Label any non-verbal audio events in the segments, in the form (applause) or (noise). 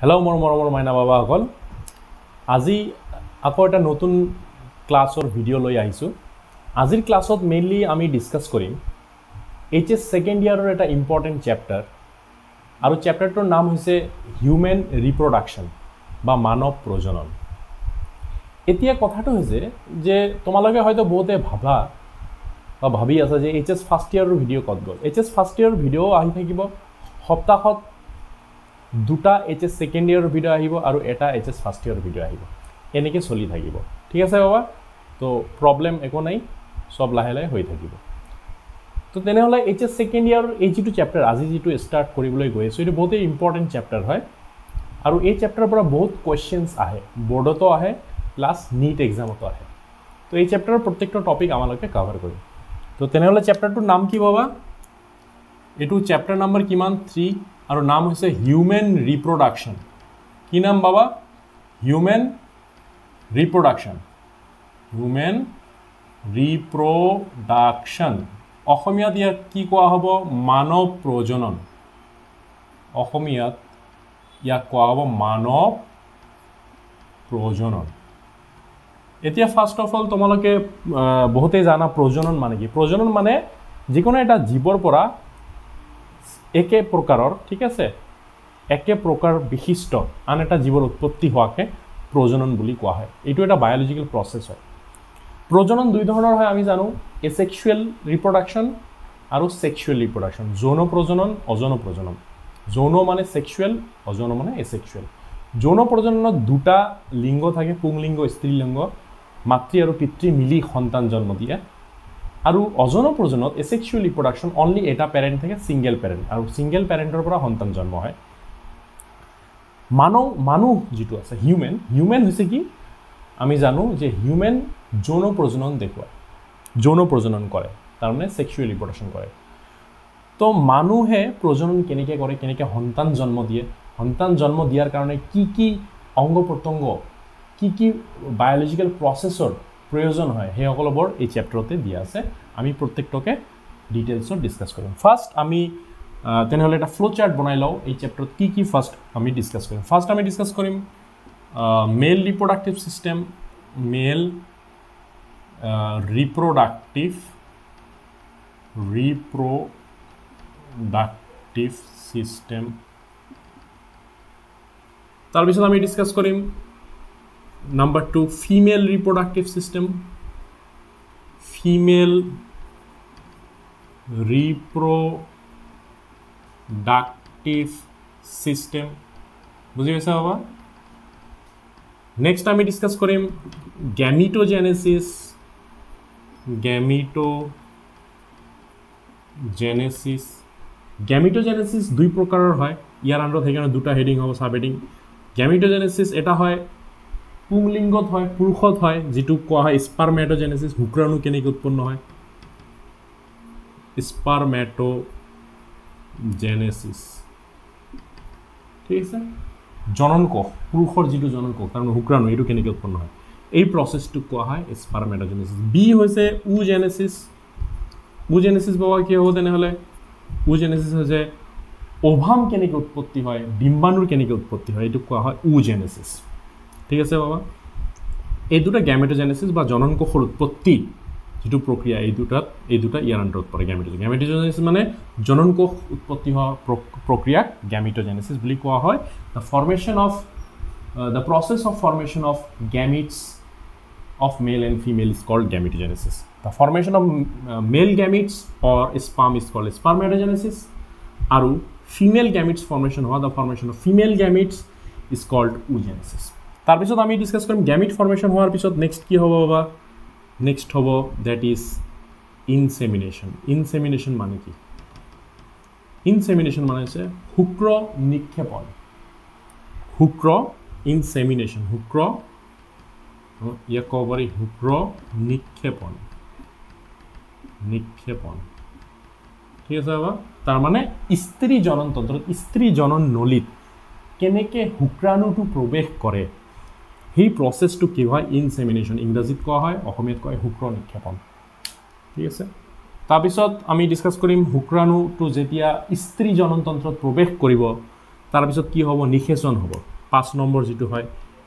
Hello মোৰ মৰমৰ মাইনা বাবাসকল আজি আকৌ এটা নতুন ক্লাছৰ ভিডিঅ' লৈ আহিছোঁ। আজিৰ ক্লাছত মেইনলি আমি ডিছকাছ কৰিম এইচ এছ ছেকেণ্ড ইয়াৰৰ এটা ইম্পৰ্টেণ্ট চেপ্টাৰ আৰু চেপ্টাৰটোৰ নাম হৈছে হিউমেন ৰিপ্ৰডাকশ্যন বা মানৱ প্ৰজনন। এতিয়া কথাটো হৈছে যে তোমালোকে হয়তো বহুতে ভাবা বা ভাবি আছা যে এইচ এছ ফাৰ্ষ্ট ইয়াৰৰ ভিডিঅ' ক'ত গ'ল? এইচ এছ ফাৰ্ষ্ট ইয়াৰৰ ভিডিঅ' আহি থাকিব সপ্তাহত দুটা এইচ এছ ছেকেণ্ড ইয়াৰৰ ভিডিঅ' আহিব আৰু এটা এইচ এছ ফাৰ্ষ্ট ইয়াৰৰ ভিডিঅ' আহিব। এনেকৈ চলি থাকিব। ঠিক আছে বাবা? তো প্ৰব্লেম একো নাই চব লাহে লাহে হৈ থাকিব। তো তেনেহ'লে এইচ এছ ছেকেণ্ড ইয়াৰৰ এই যিটো চেপ্টাৰ আজি যিটো ষ্টাৰ্ট কৰিবলৈ গৈ আছোঁ এইটো বহুতেই ইম্পৰ্টেণ্ট চেপ্টাৰ হয়। আৰু এই চেপ্টাৰৰ পৰা বহুত কুৱেশ্যনছ আহে। বৰ্ডতো আহে প্লাছ নীট এক্সামতো আহে। তো এই চেপ্টাৰৰ প্ৰত্যেকটো টপিক আমালোকে কাভাৰ কৰিম। তো তেনেহ'লে চেপ্টাৰটোৰ নাম কি বাবা? এইটো চেপ্টাৰ নাম্বাৰ কিমান? থ্ৰী আৰু নাম হৈছে হিউমেন ৰিপ্ৰডাকশ্যন কি নাম বাবা? হিউমেন ৰিপ্ৰডাকশ্যন হিউমেন ৰিপ্ৰডাকশ্যন অসমীয়াত ইয়াক কি কোৱা হ'ব? মানৱ প্ৰজনন। অসমীয়াত ইয়াক কোৱা হ'ব মানৱ প্ৰজনন। এতিয়া ফাৰ্ষ্ট অফ অল তোমালোকে বহুতেই জানা প্ৰজনন মানে কি? প্ৰজনন মানে যিকোনো এটা জীৱৰ পৰা একে প্ৰকাৰৰ ঠিক আছে? একে প্ৰকাৰ বিশিষ্ট আন এটা জীৱৰ উৎপত্তি হোৱাকে প্ৰজনন বুলি কোৱা হয়। এইটো এটা বায়'লজিকেল প্ৰচেছ হয়। প্ৰজনন দুই ধৰণৰ হয় আমি জানো। এছেক্সুৱেল ৰিপ্ৰডাকশ্যন আৰু ছেক্সুৱেল ৰিপ্ৰডাকশ্যন যৌন প্ৰজনন অযৌন প্ৰজনন। যৌন মানে ছেক্সুৱেল অযৌন মানে এছেক্সুৱেল যৌন প্ৰজননত দুটা লিংগ থাকে পুংলিংগ স্ত্ৰীলিংগ। মাতৃ আৰু পিতৃ মিলি সন্তান জন্ম দিয়ে। আৰু অজন প্ৰজনত এছেক্সুৱেল ৰিপ্ৰডাকশ্যন অনলি এটা পেৰেণ্ট থাকে ছিংগেল পেৰেণ্ট আৰু ছিংগেল পেৰেণ্টৰ পৰা সন্তান জন্ম হয়। মানৱ, মানুহ যিটো আছে হিউমেন হিউমেন হৈছে কি? আমি জানো যে হিউমেন যৌন প্ৰজনন দেখুৱায়। যৌন প্ৰজনন কৰে, তাৰমানে ছেক্সুৱেল ৰিপ্ৰডাকশ্যন কৰে। তো মানুহে প্ৰজনন কেনেকৈ কৰে, কেনেকৈ সন্তান জন্ম দিয়ে, সন্তান জন্ম দিয়াৰ কাৰণে কি কি অংগ প্ৰত্যংগ কি কি বায়'লজিকেল প্ৰচেছৰ প্ৰয়োজন হয়। সেই সকলোবোৰ এই চেপ্টাৰতে দিয়া আছে। আমি প্ৰত্যেকটোকে ডিটেইলছত ডিছকাছ কৰিম ফাৰ্ষ্ট আমি তেনেহ'লে এটা ফ্ল' চাৰ্ট বনাই লওঁ। এই চেপ্টাৰত কি কি ফাৰ্ষ্ট আমি ডিছকাছ কৰিম। ফাৰ্ষ্ট আমি ডিছকাছ কৰিম male reproductive system male reproductive reproductive system তাৰপিছত আমি ডিছকাছ কৰিম number two female reproductive system female reproductive system বুজি পাইছা বাবা? নেক্সট আমি ডিছকাছ কৰিম গেমিটোজেনেচিছ গেমিটো জেনেচিছ গেমিটোজেনেচিছ দুই প্ৰকাৰৰ হয়। ইয়াৰ আণ্ডাৰত সেইকাৰণে দুটা হেডিং হ'ব চাব হেডিং গেমিটোজেনেচিছ এটা হয় পুংলিংগত হয় পুৰুষত হয় যিটো কোৱা হয় স্পাৰমেটজেনেচিছ শুক্ৰাণু কেনেকৈ উৎপন্ন হয়? স্পাৰমেটজেনেচিছ ঠিক আছে? জনন কোষ পুৰুষৰ যিটো জনন কোষ কাৰণ শুক্ৰাণু এইটো কেনেকৈ উৎপন্ন হয়? এই প্ৰচেছটোক কোৱা হয় স্পাৰমেটজেনেচিছ বি হৈছে উজেনেচিছ উজেনেচিছ বাবা কি হ'ব তেনেহ'লে? উজেনেচিছ হৈছে অভাম কেনেকৈ উৎপত্তি হয় ডিম্বাণুৰ কেনেকৈ উৎপত্তি হয় এইটোক কোৱা হয় উজেনেচিছ ঠিক আছে বাবা? এই দুটা গেমেটোজেনেচিছ বা জনন কোষৰ উৎপত্তি যিটো প্ৰক্ৰিয়া এই দুটাত এই দুটা ইয়াৰ আণ্ডাৰত পৰে গেমেটোজেন গেমেটোজেনেচিছ মানে জনন কোষ উৎপত্তি হোৱা প্ৰক্ৰিয়াক গেমিটোজেনেচিছ বুলি কোৱা হয়। The formation of the process of formation of gametes of male and female is called gametogenesis the formation of male gametes or sperm is called spermatogenesis আৰু ফিমেল গেমিটছ ফৰ্মেশ্যন হোৱা the formation of female gametes is called oogenesis তাৰপিছত আমি discuss কৰিম গেমিট formation হোৱাৰ পিছত next কি হ'ব বাবা? নেক্সট হ'ব ডেট ইজ ইনচেমিনেশ্যন ইনচেমিনেশ্যন মানে কি? ইনচেমিনেশ্যন মানে হৈছে শুক্ৰ নিক্ষেপণ। শুক্ৰ ইনচেমিনেশ্যন শুক্ৰ ইয়াক ক'ব পাৰি শুক্ৰ নিক্ষেপণ। নিক্ষেপণ। ঠিক আছে বাবা? তাৰমানে স্ত্ৰী জনন তন্ত্ৰত স্ত্ৰী জনন নলীত কেনেকৈ শুক্ৰাণুটো প্ৰৱেশ কৰে? সেই প্ৰচেছটো কি হয়? ইনচেমিনেশ্যন ইংৰাজীত কোৱা হয় অসমীয়াত কয় শুক্ৰ নিক্ষেপণ। ঠিক আছে? তাৰপিছত আমি ডিছকাছ কৰিম শুক্ৰাণুটো যেতিয়া স্ত্ৰী জননতন্ত্ৰত প্ৰৱেশ কৰিব তাৰপিছত কি হ'ব? নিষেচন হ'ব। পাঁচ নম্বৰ যিটো হয়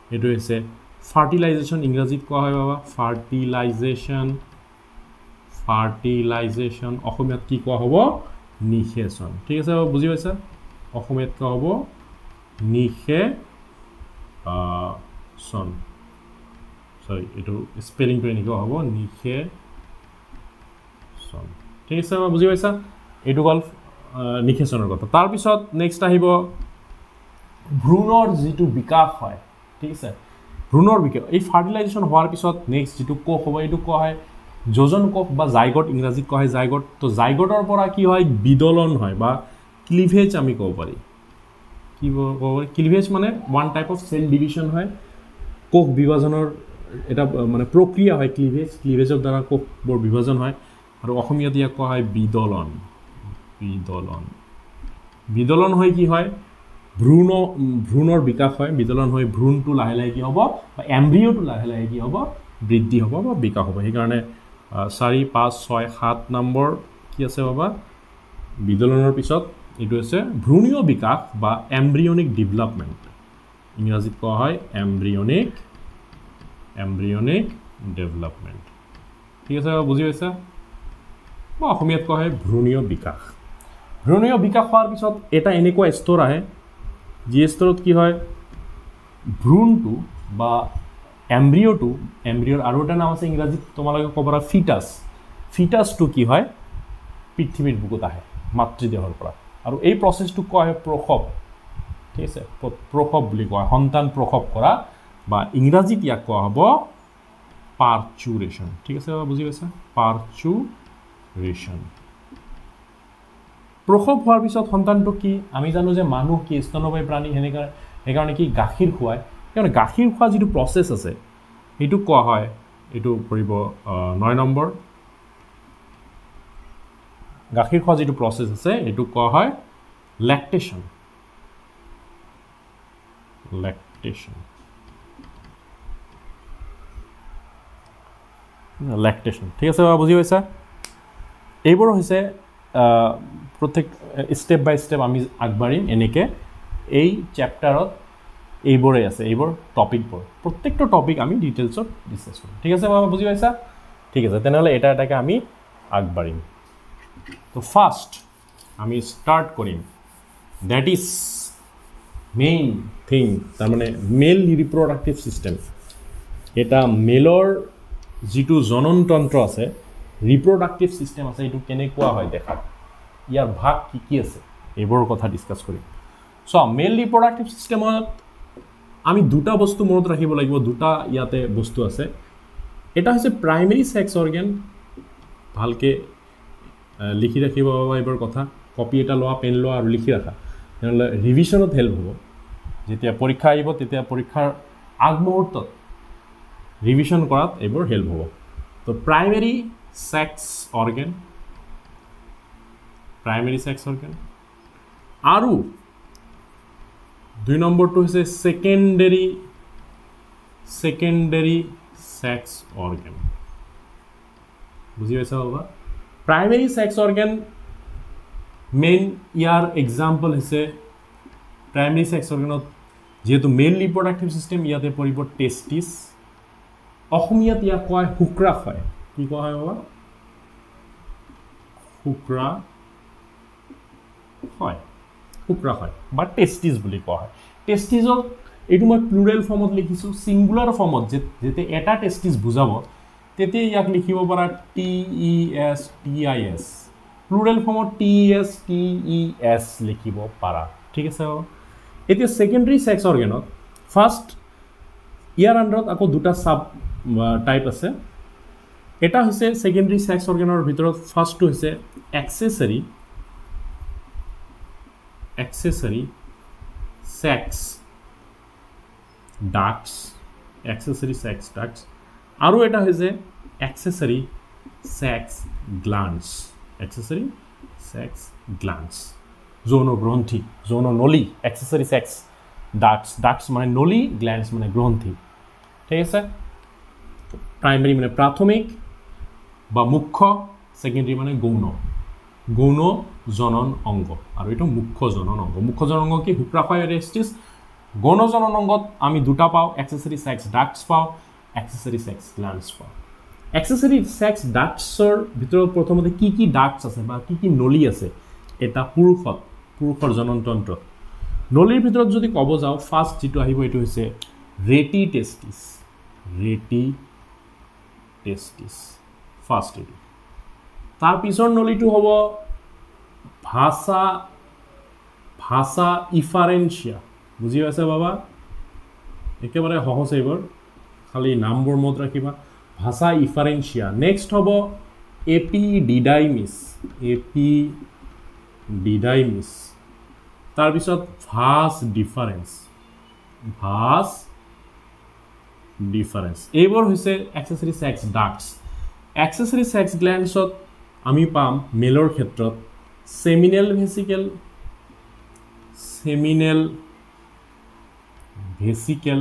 সেইটো হৈছে ফাৰ্টিলাইজেশ্যন ইংৰাজীত কোৱা হয় বাবা। ফাৰ্টিলাইজেশ্যন ফাৰ্টিলাইজেশ্যন অসমীয়াত কি কোৱা হ'ব? নিষেচন ঠিক আছে বাৰু বুজি পাইছা? অসমীয়াত কোৱা হ'ব নিষেচন চৰি এইটো স্পেলিংটো এনেকুৱা হ'ব নিষেচন ঠিক আছে বাৰু বুজি পাইছা এইটো গ'ল নিষেচনৰ কথা তাৰপিছত নেক্সট আহিব ভ্ৰূণৰ যিটো বিকাশ হয় ঠিক আছে ভ্ৰূণৰ বিকাশ এই ফাৰ্টিলাইজেশ্যন হোৱাৰ পিছত নেক্সট যিটো কোষ হ'ব এইটো কোৱা হয় যোজন কোষ বা জাইগট ইংৰাজীত কোৱা হয় জাইগট তো জাইগটৰ পৰা কি হয় বিদলন হয় বা ক্লিভেজ আমি ক'ব পাৰি কি ক'ব পাৰি ক্লিভেজ মানে one type of cell division হয় কোষ বিভাজনৰ এটা মানে প্ৰক্ৰিয়া হয় ক্লিভেজ ক্লিভেজৰ দ্বাৰা কোষবোৰ বিভাজন হয়। আৰু অসমীয়াত ইয়াক কোৱা হয় বিদলন। বিদলন। বিদলন হৈ কি হয়? ভ্ৰূণ ভ্ৰূণৰ বিকাশ হয়। বিদলন হৈ ভ্ৰূণটো লাহে লাহে কি হ'ব? বা এম্ব্ৰিঅ'টো লাহে লাহে কি হ'ব? বৃদ্ধি হ'ব বা বিকাশ হ'ব। সেইকাৰণে চাৰি পাঁচ ছয় সাত নম্বৰ কি আছে বাবা? বিদলনৰ পিছত এইটো হৈছে ভ্ৰূণীয় বিকাশ বা এম্ব্ৰিয়নিক ডেভেলপমেণ্ট। ইংৰাজীত কোৱা হয় এম্ব্ৰিয়নিক এম্ব্ৰিয়নিক ডেভেলপমেণ্ট ঠিক আছে বুজি পাইছা বা অসমীয়াত কোৱা হয় ভ্ৰূণীয় বিকাশ ভ্ৰূণীয় বিকাশ হোৱাৰ পিছত এটা এনেকুৱা স্তৰ আহে যি স্তৰত কি হয় ভ্ৰূণটো বা এম্ব্ৰিঅ'টো এম্ব্ৰিঅ'ৰ আৰু এটা নাম আছে ইংৰাজীত তোমালোকে ক'ব পাৰা ফিটাছ ফিটাছটো কি হয় পৃথিৱীৰ বুকুত আহে মাতৃদেহৰ পৰা আৰু এই প্ৰচেছটোক কোৱা হয় প্ৰসৱ ঠিক আছে? প্ৰসৱ বুলি কোৱা হয় সন্তান প্ৰসৱ কৰা বা ইংৰাজীত ইয়াক কোৱা হ'ব পাৰ্চুৰেশ্যন ঠিক আছে বুজি পাইছা? পাৰ্চুৰেশ্যন প্ৰসৱ হোৱাৰ পিছত সন্তানটো কি? আমি জানো যে মানুহ কি স্তনবায়ী প্ৰাণী সেনেকৈ সেইকাৰণে কি গাখীৰ খুৱায়। সেইকাৰণে গাখীৰ খোৱা যিটো প্ৰচেছ আছে সেইটোক কোৱা হয় এইটো পৰিব নয় নম্বৰ। গাখীৰ খোৱা যিটো প্ৰচেছ আছে এইটোক কোৱা হয় লেকটেশ্যন লেকটেশ্যন লেকটেশ্যন ঠিক আছে বুজি পাইছা? এইবোৰ হৈছে প্ৰত্যেক ষ্টেপ বাই ষ্টেপ আমি আগবাঢ়িম এনেকৈ। এই চেপ্টাৰত এইবোৰেই আছে এইবোৰ টপিকবোৰ প্ৰত্যেকটো টপিক আমি ডিটেইলছত ডিছকাছ কৰিম। ঠিক আছে বাৰু বুজি পাইছা? ঠিক আছে তেনেহ'লে এটা এটাকৈ আমি আগবাঢ়িম। তো ফাৰ্ষ্ট আমি ষ্টাৰ্ট কৰিম। ডেট ইজ মেইন থিং তাৰমানে মেল ৰিপ্ৰডাক্টিভ ছিষ্টেম এটা মেলৰ যিটো জননতন্ত্ৰ আছে ৰিপ্ৰডাক্টিভ ছিষ্টেম আছে এইটো কেনেকুৱা হয় দেখাত ইয়াৰ ভাগ কি কি আছে এইবোৰৰ কথা ডিছকাছ কৰিম। চ' মেল ৰিপ্ৰডাক্টিভ ছিষ্টেমত আমি দুটা বস্তু মনত ৰাখিব লাগিব দুটা ইয়াতে বস্তু আছে। এটা হৈছে প্ৰাইমেৰী ছেক্স অৰ্গেন ভালকৈ লিখি ৰাখিব এইবোৰ কথা কপি এটা লোৱা পেন লোৱা আৰু লিখি ৰাখা। তেনেহ'লে ৰিভিশ্যনত হেল্প হ'ব। যেতিয়া পৰীক্ষা আহিব তেতিয়া পৰীক্ষাৰ আগমুহূৰ্তত ৰিভিশ্যন কৰাত এইবোৰ হেল্প হ'ব। তো primary sex organ primary sex organ আৰু দুই নম্বৰটো হৈছে ছেকেণ্ডেৰী ছেকেণ্ডেৰী ছেক্স অৰ্গেন বুজি পাইছা বাবা? প্ৰাইমেৰী ছেক্স অৰ্গেন মেইন ইয়াৰ এক্সাম্পল হৈছে প্ৰাইমেৰী ছেক্স অৰ্গেনত যিহেতু মেইন ৰিপ্ৰডাক্টিভ ছিষ্টেম ইয়াতে পৰিব টেষ্টিছ অসমীয়াত ইয়াক কোৱা হয় শুক্ৰাস হয় কি কোৱা হয় বাবা? শুক্ৰা হয় শুক্ৰা হয় বা টেষ্টিজ বুলি কোৱা হয়। টেষ্টিজক এইটো মই প্লুৰেল ফৰ্মত লিখিছোঁ ছিংগুলাৰ ফৰ্মত যেতিয়া এটা টেষ্টিজ বুজাব তেতিয়া ইয়াক লিখিব পাৰা T E S T I S plural ফৰ্মত T S T E S লিখিব পাৰা। ঠিক আছে এতিয়া ছেকেণ্ডেৰী ছেক্স অৰ্গেনত ফাৰ্ষ্ট ইয়াৰ আণ্ডাৰত আকৌ দুটা চাব টাইপ আছে। এটা হৈছে ছেকেণ্ডেৰী ছেক্স অৰ্গেনৰ ভিতৰত ফাৰ্ষ্টটো হৈছে accessory accessory sex ducts accessory sex ducts আৰু এটা হৈছে এক্সেচৰী ছেক্স গ্লান্স গ্লান্স যৌন গ্ৰন্থি যৌন নলী এক্সেচৰী ছেক্স ডাক্স ডাক্স মানে নলী গ্লেন্স মানে গ্ৰন্থি ঠিক আছে প্ৰাইমেৰী মানে প্ৰাথমিক বা মুখ্য ছেকেণ্ডেৰী মানে গৌণ গৌণ জনন অংগ আৰু এইটো মুখ্য জনন অংগ মুখ্য জনন অংগ কি শুক্ৰাশয় টেষ্টিছ গৌণ জনন অংগত আমি দুটা পাওঁ এক্সেচৰি ছেক্স ডাক্টছ পাওঁ এক্সেচৰি ছেক্স গ্লান্স পাওঁ এক্সেচৰি ছেক্স ডাক্টছৰ ভিতৰত প্ৰথমতে কি কি ডাক্টছ আছে বা কি কি নলী আছে? এটা পুৰুষত পুৰুষৰ জননতন্ত্ৰত নলীৰ ভিতৰত যদি ক'ব যাওঁ ফাৰ্ষ্ট যিটো আহিব এইটো হৈছে rete testis. Rete testis. First এইটো। তাৰ পিছৰ নলীটো হ'ব ভাষা ভাষা ইফাৰেঞ্চিয়া। বুজি পাইছে বাবা? একেবাৰে সহজ এইবোৰ। খালি নামবোৰ মনত ৰাখিবা। ভাষা ইফাৰেঞ্চিয়া। নেক্সট হ'ব এ পি ডিডাইমিছ এ পি ডিডাইমিছ তাৰপিছত ভাছ ডিফাৰেঞ্চ ভাছ ডিফাৰেঞ্চ এইবোৰ হৈছে accessory sex ducts accessory sex গ্লেণ্ডছত আমি পাম মেলৰ ক্ষেত্ৰত seminal vesicle seminal vesicle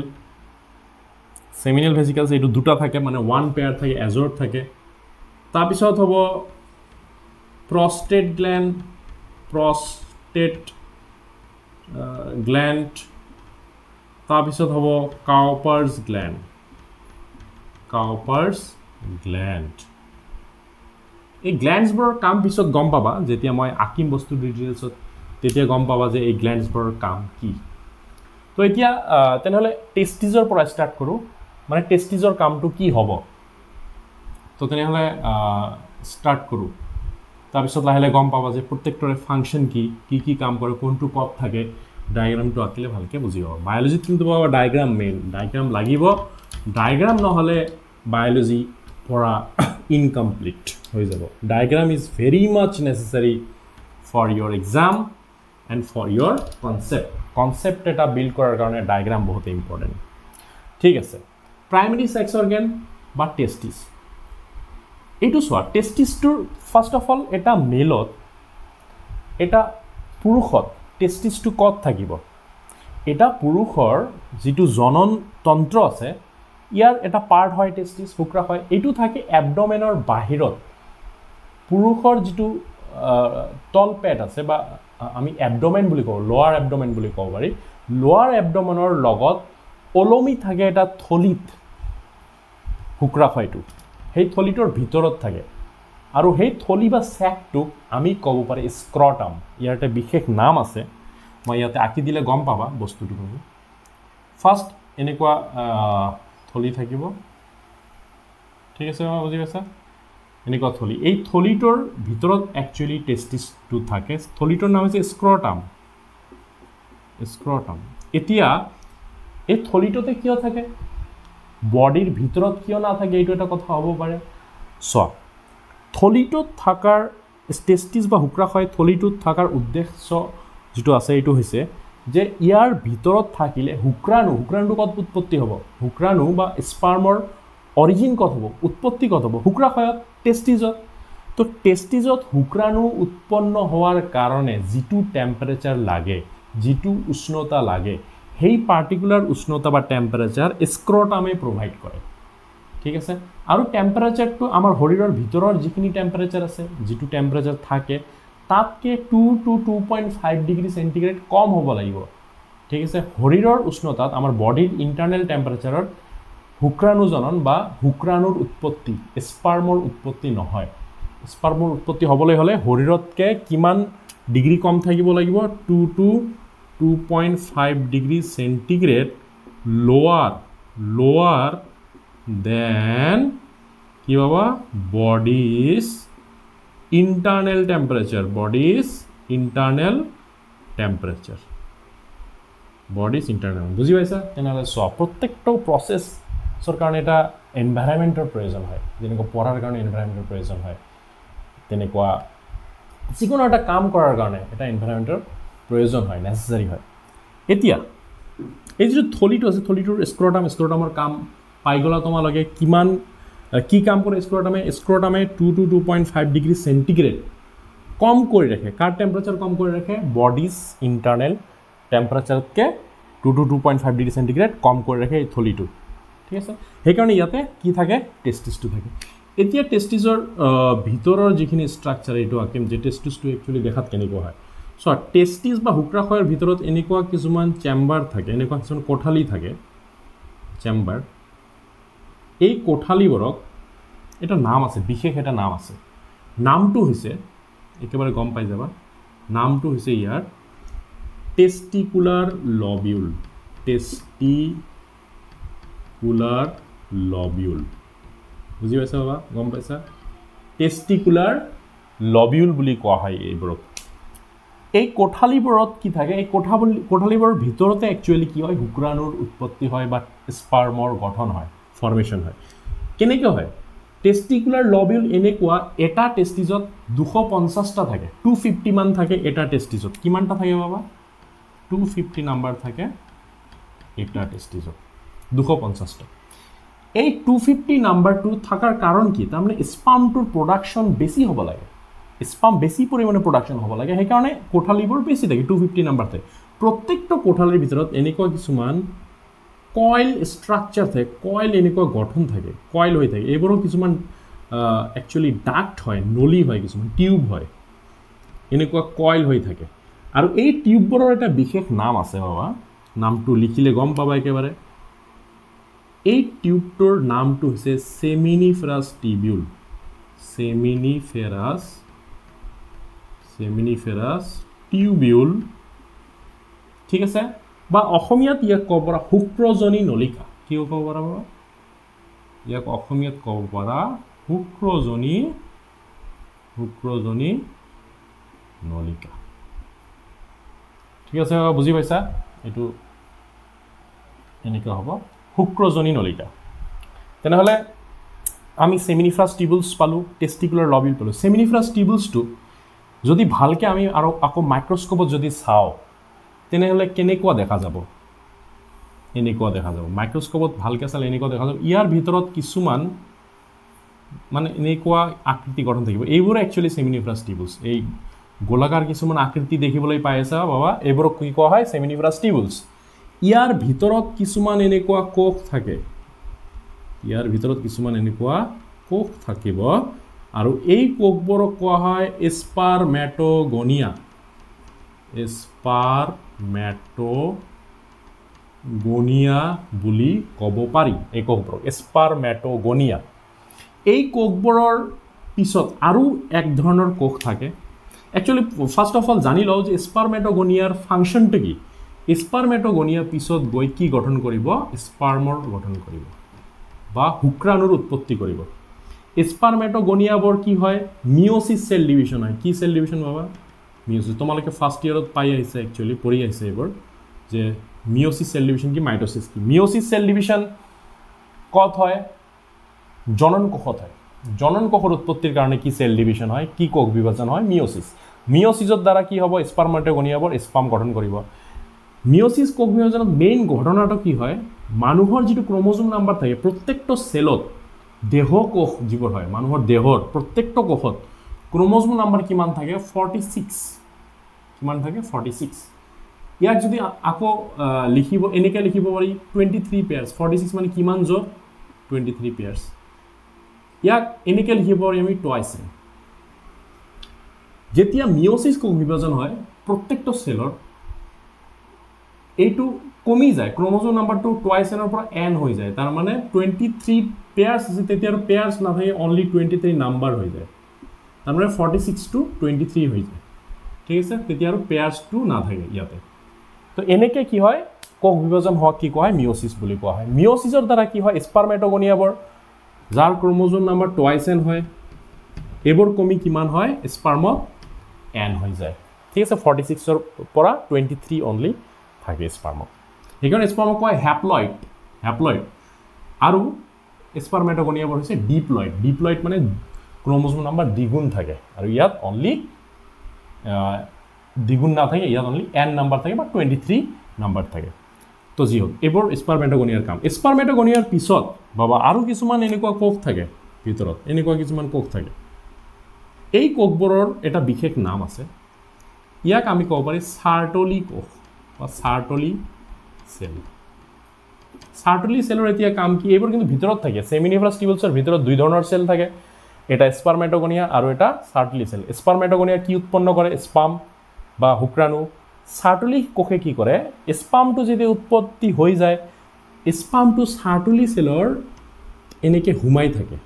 seminal vesicles এইটো দুটা থাকে মানে ওৱান পেয়াৰ থাকে এজৰত থাকে. তাৰপিছত হ'ব প্ৰষ্টেট গ্লেণ্ড প্ৰষ্টেট গ্লেণ্ড তাৰপিছত হ'ব কাউপাৰ্ছ গ্লেণ্ড কাউপাৰ্ছ গ্লেণ্ড এই গ্লেণ্ডছবোৰৰ কাম পিছত গম পাবা যেতিয়া মই আঁকিম বস্তু ডিটেইলছত তেতিয়া গম পাবা যে এই গ্লেণ্ডছবোৰৰ কাম কি। তো এতিয়া তেনেহ'লে টেষ্টিজৰ পৰা ষ্টাৰ্ট কৰোঁ। মানে টেষ্টিজৰ কামটো কি হ'ব? তো তেনেহ'লে ষ্টাৰ্ট কৰোঁ। তাৰপিছত লাহে লাহে গম পাবা যে প্ৰত্যেকটোৰে ফাংচন কি কি কি কাম কৰে কোনটো ক'ত থাকে। ডায়েগ্ৰামটো আঁকিলে ভালকৈ বুজি পাব। বায়'লজিত কিন্তু পাবা ডায়েগ্ৰাম মেইন ডায়েগ্ৰাম লাগিব। ডায়েগ্ৰাম নহ'লে বায়'লজি পৰা (coughs) ইনকমপ্লিট হৈ যাব। Diagram is very much necessary for your exam and for your concept concept এটা বিল্ড কৰাৰ কাৰণে ডায়েগ্ৰাম বহুত ইম্পৰ্টেণ্ট ঠিক আছে। প্ৰাইমেৰী ছেক্স অৰ্গেন বা টেষ্টিছ এইটো চোৱা টেষ্টিছটোৰ ফাৰ্ষ্ট অফ অল এটা মেলত এটা পুৰুষত টেষ্টিছটো ক'ত থাকিব? এটা পুৰুষৰ যিটো জনন তন্ত্ৰ আছে ইয়াৰ এটা পাৰ্ট হয় টেষ্টিছ শুক্ৰা হয় এইটো থাকে এবডমেনৰ বাহিৰত। পুৰুষৰ যিটো তল পেট আছে বা আমি এবডমেন বুলি কওঁ লোৱাৰ এবডমেন বুলি ক'ব পাৰি লোৱাৰ এবডমেনৰ লগত ওলমি থাকে এটা থলিত। শুক্ৰাশয়টো সেই থলিটোৰ ভিতৰত থাকে। আৰু সেই থলি বা চেকটোক আমি ক'ব পাৰি স্ক্ৰটাম। ইয়াৰ বিশেষ নাম আছে। মই ইয়াতে আঁকি দিলে গম পাবা বস্তুটো তুমি। ফাৰ্ষ্ট এনেকুৱা থলি থাকিব। ঠিক আছে বুজি পাইছা? এনেকুৱা থলি। এই থলিটোৰ ভিতৰত একচুৱেলি টেষ্টিছটো থাকে। থলিটোৰ নাম হৈছে স্ক্ৰটাম। স্ক্ৰটাম। এতিয়া এই থলিটোতে কিয় থাকে? বডিৰ ভিতৰত কিয় নাথাকে এইটো এটা কথা হ'ব পাৰে। চোৱা থলিটোত থকাৰ টেষ্টিছ বা শুক্ৰাশয় থলিটোত থকাৰ উদ্দেশ্য যিটো আছে এইটো হৈছে যে ইয়াৰ ভিতৰত থাকিলে শুক্ৰাণু শুক্ৰাণুটো ক'ত উৎপত্তি হ'ব? শুক্ৰাণু বা স্পাৰ্মৰ অৰিজিন ক'ত হ'ব? উৎপত্তি ক'ত হ'ব? শুক্ৰাশয়ত টেষ্টিজত তো টেষ্টিজত শুক্ৰাণু উৎপন্ন হোৱাৰ কাৰণে যিটো টেম্পাৰেচাৰ লাগে যিটো উষ্ণতা লাগে সেই পাৰ্টিকুলাৰ উষ্ণতা বা টেম্পাৰেচাৰ স্ক্ৰটামে প্ৰভাইড কৰে। ঠিক আছে? আৰু টেম্পাৰেচাৰটো আমাৰ শৰীৰৰ ভিতৰৰ যিখিনি টেম্পাৰেচাৰ আছে যিটো টেম্পাৰেচাৰ থাকে তাতকৈ two two two point five degree centigrade কম হ'ব লাগিব। ঠিক আছে? শৰীৰৰ উষ্ণতাত আমাৰ বডিৰ ইণ্টাৰনেল টেম্পাৰেচাৰত শুক্ৰাণুজনন বা শুক্ৰাণুৰ উৎপত্তি স্পাৰ্মৰ উৎপত্তি নহয়। স্পাৰ্মৰ উৎপত্তি হ'বলৈ হ'লে শৰীৰতকৈ কিমান ডিগ্ৰী কম থাকিব লাগিব? Two two two point five degree centigrade lower lower then কি পাবা body's internal temperature body's internal temperature body's internal বুজি পাইছা? তেনেহ'লে চোৱা প্ৰত্যেকটো প্ৰচেছৰ কাৰণে এটা এনভাইৰমেণ্টৰ প্ৰয়োজন হয় যেনেকুৱা পঢ়াৰ কাৰণে এনভাইৰমেণ্টৰ প্ৰয়োজন হয় তেনেকুৱা যিকোনো এটা কাম কৰাৰ কাৰণে এটা এনভাইৰমেণ্টৰ প্ৰয়োজন হয় নেচেচাৰী হয়। এতিয়া এই যিটো থলীটো আছে থলীটোৰ স্ক্ৰটাম স্ক্ৰটামৰ কাম পাই গ'লা তোমালোকে কিমান কি কাম কৰে স্ক্ৰটামে স্ক্ৰটামে two two two point five degree centigrade কম কৰি ৰাখে। কাৰ টেম্পাৰেচাৰ কম কৰি ৰাখে? Body's internal টেম্পাৰেচাৰতকৈ two two two point five degree centigrade কম কৰি ৰাখে এই থলীটো। ঠিক আছে? সেইকাৰণে ইয়াতে কি থাকে? টেষ্টিছটো থাকে। এতিয়া টেষ্টিছৰ ভিতৰৰ যিখিনি ষ্ট্ৰাকচাৰ এইটো আঁকিম যে টেষ্টিছটো একচুৱেলি দেখাত কেনেকুৱা হয়। চোৱা টেষ্টিছ বা শুক্ৰাশয়ৰ ভিতৰত এনেকুৱা কিছুমান চেম্বাৰ থাকে এনেকুৱা কিছুমান কোঠালি থাকে চেম্বাৰ। এই কোঠালিবোৰক এটা নাম আছে বিশেষ এটা নাম আছে। নামটো হৈছে একেবাৰে গম পাই যাবা নামটো হৈছে ইয়াৰ টেষ্টিকুলাৰ লবিউল টেষ্টিকুলাৰ লবিউল বুজি পাইছা বাবা গম পাইছা? টেষ্টিকুলাৰ লবিউল বুলি কোৱা হয় এইবোৰক। এই কোঠালিবোৰত কি থাকে? এই কোঠা কোঠালিবোৰৰ ভিতৰতে একচুৱেলি কি হয়? শুক্ৰাণুৰ উৎপত্তি হয় বা স্পাৰ্মৰ গঠন হয় ফৰ্মেশ্যন হয়। কেনেকৈ হয়? টেষ্টিকুলাৰ লবিউল এনেকুৱা এটা টেষ্টিজত দুশ পঞ্চাছটা থাকে। টু ফিফটিমান থাকে এটা টেষ্টিজত কিমানটা থাকে বাবা? টু ফিফটি নাম্বাৰ থাকে এটা টেষ্টিজত দুশ পঞ্চাছটা এই টু ফিফটি নাম্বাৰটো থকাৰ কাৰণ কি? তাৰমানে স্পামটোৰ প্ৰডাকশ্যন বেছি হ'ব লাগে। স্পাম বেছি পৰিমাণে প্ৰডাকশ্যন হ'ব লাগে। সেইকাৰণে কোঠালিবোৰ বেছি থাকে টু ফিফটি নাম্বাৰ থাকে প্ৰত্যেকটো কোঠালিৰ ভিতৰত এনেকুৱা কিছুমান কইল ষ্ট্ৰাকচাৰ থাকে কইল এনেকুৱা গঠন থাকে কইল হৈ থাকে। এইবোৰো কিছুমান একচুৱেলি ডাক্ট হয় নলী হয় কিছুমান টিউব হয়। এনেকুৱা কইল হৈ থাকে। আৰু এই টিউববোৰৰ এটা বিশেষ নাম আছে বাবা। নামটো লিখিলে গম পাবা একেবাৰে। এই টিউবটোৰ নামটো হৈছে চেমিনিফেৰাছ টিবিউল চেমিনিফেৰাছ চেমিনিফেৰাছ টিউবিউল ঠিক আছে? বা অসমীয়াত ইয়াক ক'ব পৰা শুক্ৰজনী নলিকা। কি ক'ব পাৰা বাবা ইয়াক অসমীয়াত ক'ব পাৰা শুক্ৰজনী শুক্ৰজনী নলিকা। ঠিক আছে বুজি পাইছা? এইটো এনেকুৱা হ'ব। শুক্ৰজনী নলিকা। তেনেহ'লে আমি চেমিনিফ্ৰাছ টিবুলছ পালোঁ টেষ্টিকুলাৰ লবিল পালোঁ। চেমিনিফ্ৰাছ টিবুলছটো যদি ভালকৈ আমি আৰু আকৌ মাইক্ৰস্ক'পত যদি চাওঁ তেনেহ'লে কেনেকুৱা দেখা যাব? এনেকুৱা দেখা যাব। মাইক্ৰস্ক'পত ভালকৈ চালে এনেকুৱা দেখা যাব। ইয়াৰ ভিতৰত কিছুমান মানে এনেকুৱা আকৃতি গঠন থাকিব। এইবোৰ একচুৱেলি চেমিনিফ্ৰাছ টিবুলছ এই গোলাকাৰ কিছুমান আকৃতি দেখিবলৈ পাই আছা বাবা? এইবোৰক কি কোৱা হয়? চেমিনিফ্ৰাছ টিবুলছ ইয়াৰ ভিতৰত কিছুমান এনেকুৱা কোষ থাকে। ইয়াৰ ভিতৰত কিছুমান এনেকুৱা কোষ থাকিব। আৰু এই কোষবোৰক কোৱা হয় স্পাৰমেটগনিয়া স্পাৰমেটগনিয়া বুলি ক'ব পাৰি। এই কোষবোৰক স্পাৰমেটগনিয়া এই কোষবোৰৰ পিছত আৰু এক ধৰণৰ কোষ থাকে। একচুৱেলি ফাৰ্ষ্ট অফ অল জানি লওঁ যে স্পাৰমেটগনিয়াৰ ফাংচনটো কি। স্পাৰমেটগনিয়া পিছত গৈ কি গঠন কৰিব? স্পাৰ্মৰ গঠন কৰিব। বা শুক্ৰাণুৰ উৎপত্তি কৰিব। স্পাৰমেটগনিয়াবোৰ কি হয়? মিঅ'চিছ চেল ডিভিশ্যন হয়। কি চেল ডিভিশ্যন পাবা মিঅ'চিছ তোমালোকে ফাৰ্ষ্ট ইয়েৰত পাই আহিছে একচুৱেলি পঢ়ি আহিছে এইবোৰ যে মিঅ'চিছ চেল ডিভিশ্যন কি মাইট'চিছ কি? মিঅ'চিছ চেল ডিভিশ্যন ক'ত হয়? জনন কোষত হয়। জনন কোষৰ উৎপত্তিৰ কাৰণে কি চেল ডিভিশ্যন হয়? কি কোষ বিভাজন হয়? মিঅ'চিছ মিঅ'চিছৰ দ্বাৰা কি হ'ব? স্পাৰ্মেটগনিয়াবোৰ স্পাম গঠন কৰিব। মিঅ'চিছ কোষ বিভাজনত মেইন ঘটনাটো কি হয়? মানুহৰ যিটো ক্ৰমজম নাম্বাৰ থাকে প্ৰত্যেকটো চেলত দেহ কোষ যিবোৰ হয় মানুহৰ দেহৰ প্ৰত্যেকটো কোষত ক্ৰমজম নাম্বাৰ কিমান থাকে? ফৰ্টি ছিক্স কিমান থাকে? ফৰ্টি ছিক্স ইয়াক যদি আকৌ লিখিব এনেকৈ লিখিব পাৰি twenty three pairs forty six মানে কিমান য'ত? টুৱেণ্টি থ্ৰী পেয়াৰ্ছ ইয়াক এনেকৈ লিখিব পাৰি আমি টুৱাইছ যেতিয়া মিঅ'চিছ কোষ বিভাজন হয় প্ৰত্যেকটো চেলৰ এইটো কমি যায় ক্ৰমজম নাম্বাৰটো টুৱাইছ এনৰ পৰা এন হৈ যায় তাৰমানে টুৱেণ্টি থ্ৰী পেয়াৰ্ছ আছে তেতিয়া আৰু পেয়াৰ্ছ নাথাকে অনলি টুৱেণ্টি থ্ৰী নাম্বাৰ হৈ যায়। তাৰমানে forty six two twenty three হৈ যায়। ঠিক আছে? তেতিয়া আৰু পেয়াৰ্ছটো নাথাকে ইয়াতে। তো এনেকৈ কি হয়? কোষ বিভাজন হোৱাক কি কোৱা হয়? মিঅ'চিছ বুলি কোৱা হয়। মিঅ'চিছৰ দ্বাৰা কি হয়? স্পাৰ্মেটগনিয়াবোৰ যাৰ ক্ৰমজম নাম্বাৰ টুৱাইছ এন হয় এইবোৰ কমি কিমান হয়? স্পাৰ্মত এন হৈ যায়। ঠিক আছে? ফৰ্টি ছিক্সৰ পৰা টুৱেণ্টি থ্ৰী অনলি থাকে স্পাৰ্মক সেইকাৰণে স্পাৰ্মক কয় হেপ্লইড হেপ্লইড আৰু স্পাৰ্মেটগনিয়াবোৰ হৈছে ডিপ্লইড ডিপ্লইড মানে ক্ৰমজম নাম্বাৰ দ্বিগুণ থাকে। আৰু ইয়াত অনলি দ্বিগুণ নাথাকে ইয়াত অনলি এন নাম্বাৰ থাকে বা টুৱেণ্টি থ্ৰী নাম্বাৰ থাকে। তো যি হওক এইবোৰ স্পাৰ্মেটগনিয়াৰ কাম। স্পাৰ্মেটগনিয়াৰ পিছত বাবা আৰু কিছুমান এনেকুৱা কোষ থাকে ভিতৰত। এনেকুৱা কিছুমান কোষ থাকে। এই কোষবোৰৰ এটা বিশেষ নাম আছে। ইয়াক আমি ক'ব পাৰি চাৰ্টলি কোষ। বা চাৰ্টলি চেল চাৰ্টলি চেলৰ এতিয়া কাম কি? এইবোৰ কিন্তু ভিতৰত থাকে। ছেমিনিফাছ টিউবলছৰ ভিতৰত দুই ধৰণৰ চেল থাকে। এটা স্পাৰ্মেটগনিয়া আৰু এটা চাৰ্টলি চেল স্পাৰ্মেটগনিয়া কি উৎপন্ন কৰে? স্পাম বা শুক্ৰাণু। চাৰ্টলি কোষে কি কৰে? স্পামটো যদি উৎপত্তি হৈ যায় স্পামটো চাৰ্টলি চেলৰ এনেকৈ সোমাই থাকে।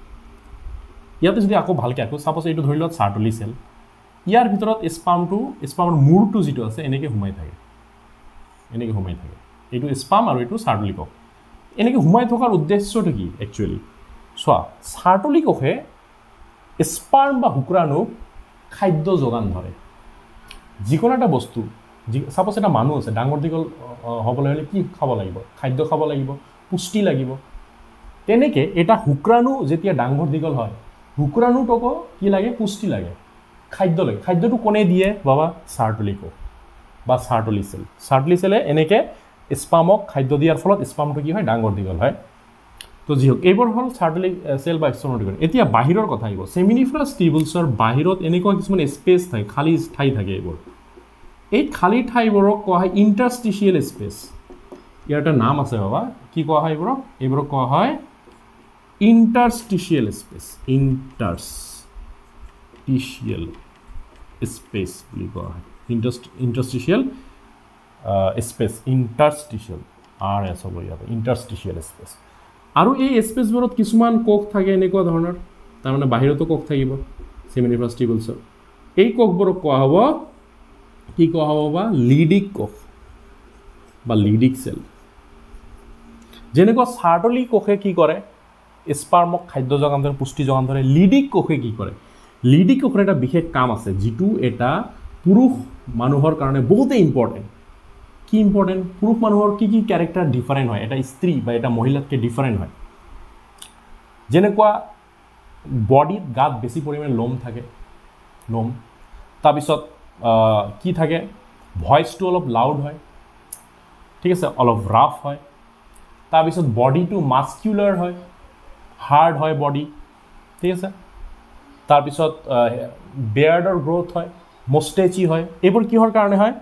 ইয়াতে যদি আকৌ ভালকৈ আকৌ চাপ'জ এইটো ধৰি লওক চাৰ্টলি চেল ইয়াৰ ভিতৰত স্পামটো স্পামৰ মূৰটো যিটো আছে এনেকৈ সোমাই থাকে। এনেকৈ সোমাই থাকে। এইটো স্পাম আৰু এইটো চাৰ্টলি কোষ এনেকৈ সোমাই থকাৰ উদ্দেশ্যটো কি একচুৱেলি চোৱা চাৰ্টলি কোষে স্পাৰ্ম বা শুক্ৰাণুক খাদ্য যোগান ধৰে। যিকোনো এটা বস্তু যি চাপ'জ এটা মানুহ আছে ডাঙৰ দীঘল হ'বলৈ হ'লে কি খাব লাগিব? খাদ্য খাব লাগিব পুষ্টি লাগিব। তেনেকৈ এটা শুক্ৰাণু যেতিয়া ডাঙৰ দীঘল হয় শুক্ৰাণুটোকো কি লাগে? পুষ্টি লাগে। খাদ্য লাগে। খাদ্যটো কোনে দিয়ে? বাবা চাৰ্টলি কোষ বা চাৰ্টলি চেল চাৰ্টলি চেলে এনেকৈ স্পামক খাদ্য দিয়াৰ ফলত স্পামটো কি হয় ডাঙৰ দীঘল হয়। তো যি হওক এইবোৰ হ'ল চাৰ্টলি চেল বা এক্সট্ৰনটিকল এতিয়া বাহিৰৰ কথা আহিব। ছেমিনিফ্ৰাছ টিবলছৰ বাহিৰত এনেকুৱা কিছুমান স্পেচ থাকে খালী ঠাই থাকে এইবোৰ। এই খালী ঠাইবোৰক কোৱা হয় ইণ্টাৰষ্টিচিয়েল স্পেচ ইয়াৰ এটা নাম আছে বাবা। কি কোৱা হয় এইবোৰক? এইবোৰক কোৱা হয় ইণ্টাৰষ্টিচিয়েল স্পেচ ইণ্টাৰষ্টিচিয়েল স্পেচ বুলি কোৱা হয়। ইণ্টাৰষ্টিচিয়েল স্পেচ ইণ্টাৰষ্টিচিয়েল আৰ এছ হ'ব ইয়াতে ইণ্টাৰষ্টিচিয়েল স্পেচ আৰু এই স্পেচবোৰত কিছুমান কোষ থাকে এনেকুৱা ধৰণৰ তাৰমানে বাহিৰতো কোষ থাকিব ছেমিনিফাছ টিবলছৰ এই কোষবোৰক কোৱা হ'ব কি কোৱা হ'ব বা? লিডিক কোষ বা লিডিক চেল। যেনেকুৱা চাৰ্টলি কোষে কি কৰে স্পাৰ্মক খাদ্য যোগান ধৰে পুষ্টি যোগান ধৰে লিডিক কোষে কি কৰে? লিডিক কোষৰ এটা বিশেষ কাম আছে যিটো এটা পুৰুষ মানুহৰ কাৰণে বহুতেই ইম্পৰ্টেণ্ট কি ইম্পৰ্টেণ্ট পুৰুষ মানুহৰ কি কি কেৰেক্টাৰ ডিফাৰেণ্ট হয়? এটা স্ত্ৰী বা এটা মহিলাতকৈ ডিফাৰেণ্ট হয়। যেনেকুৱা বডিত গাত বেছি পৰিমাণে লোম থাকে লোম। তাৰপিছত কি থাকে? ভইচটো অলপ লাউড হয়। ঠিক আছে অলপ ৰাফ হয়। তাৰপিছত বডিটো মাস্কিউলাৰ হয়। হাৰ্ড হয় বডি ঠিক আছে? তাৰপিছত বেয়াৰ্ডৰ গ্ৰ'থ হয়। মষ্টেচি হয়। এইবোৰ কিহৰ কাৰণে হয়?